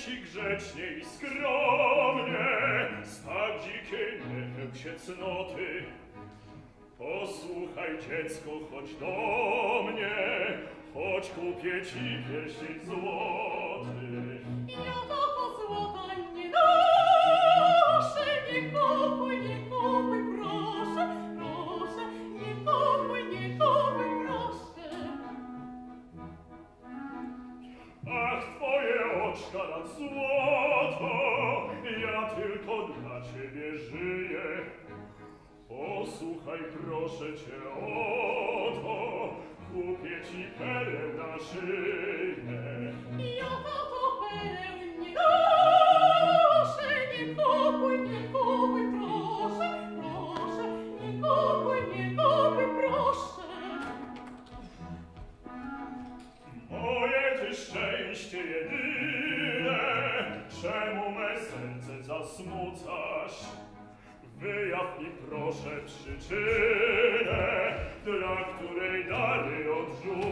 dzieci grzecznie i skromnie, stać dzikiej nie się cnoty. Posłuchaj dziecko, chodź do mnie, choć kupię ci pierścień złoty. Дочка на злото, ja tylko dla ciebie żyję. Posłuchaj proszę cię o to, kupię ci perę na szyję. szczęście jedyne, czemu me serce zasmucasz? Wyjaw mi proszę przyczynę, dla której dalej odrzucasz.